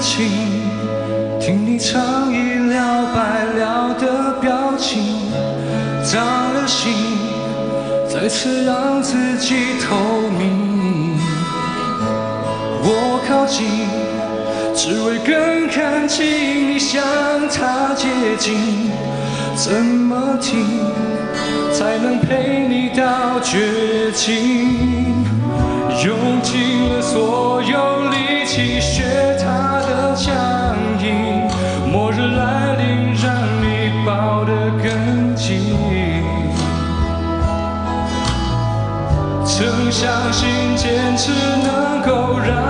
情听你唱一了百了的表情，脏了心，再次让自己透明。我靠近，只为更看清你向他接近。怎么听，才能陪你到绝境？用尽了所有力气学决定，让你抱得更紧。曾相信坚持能够让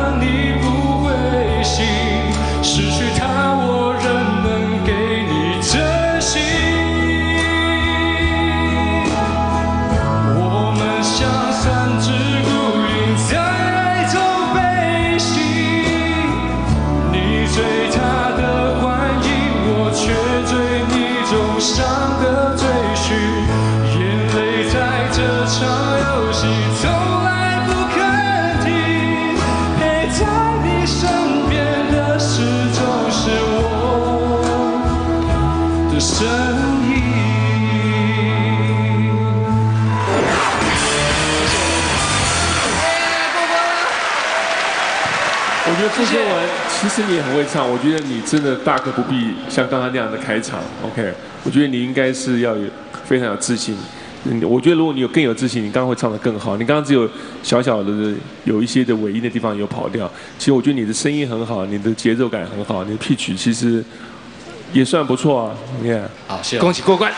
你重伤的追寻，眼泪在这场游戏从来不肯停，陪在你身边的始终是我的身影。我觉得朱秀文其实你也很会唱，我觉得你真的大可不必像刚才那样的开场。OK，我觉得你应该是要有非常有自信。嗯，我觉得如果你有更有自信，你刚刚会唱得更好。你刚刚只有小小的有一些的尾音的地方有跑调，其实我觉得你的声音很好，你的节奏感很好，你的 P 曲其实也算不错啊。你看，好，谢谢。恭喜过关。